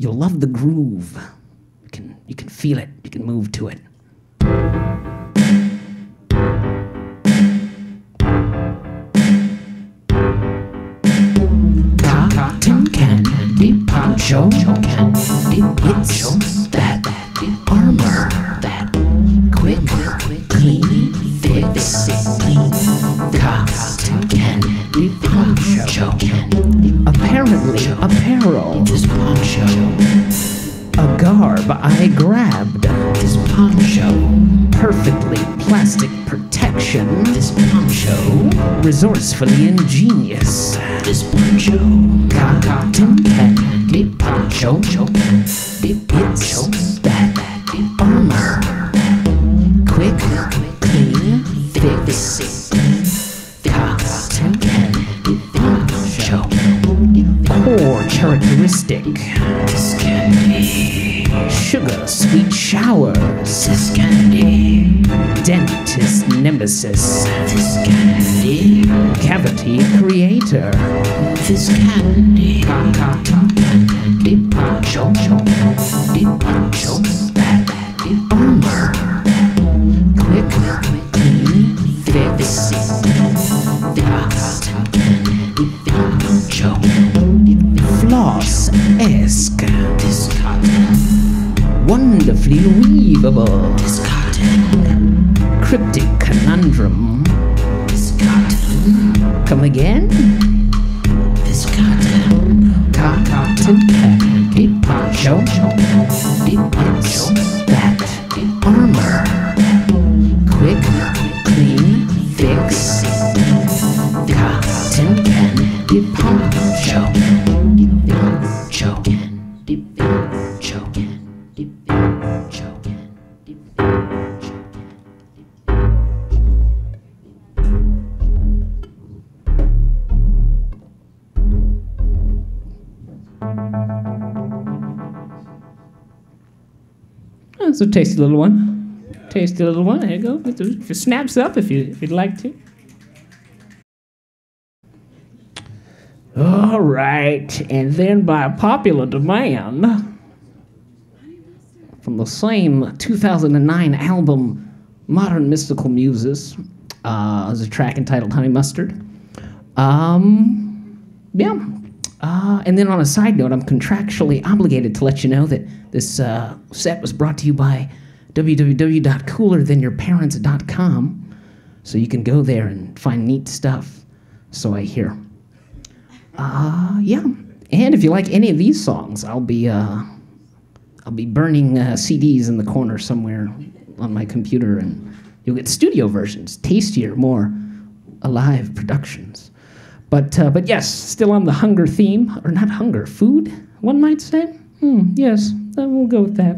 You'll love the groove. You can, you can feel it, you can move to it. Cotton candy poncho candy it's that armor that quick clean fix cotton candy poncho apparel this poncho. A garb I grabbed. This poncho. Perfectly plastic protection. This poncho. Resourcefully ingenious. This poncho. Cotton candy poncho characteristic sugar sweet showers this candy dentist nemesis. Candy cavity creator. This candy cotton candy poncho floss esque this cotton wonderfully weavable. Cotton cryptic conundrum. Cotton come again. This cotton cotton candy poncho That's a tasty little one. Tasty little one. There you go. It snaps up, if you if you'd like to. All right, and then by popular demand, from the same 2009 album, Modern Mystical Muses, uh, is a track entitled Honey Mustard. Um, yeah. Uh, and then on a side note, I'm contractually obligated to let you know that this uh, set was brought to you by www.coolerthanyourparents.com. So you can go there and find neat stuff. So I hear. Uh, yeah. And if you like any of these songs, I'll be uh, I'll be burning uh, CDs in the corner somewhere on my computer, and you'll get studio versions, tastier, more alive productions. But uh, but yes, still on the hunger theme, or not hunger, food, one might say. Hmm, yes, uh, we'll go with that.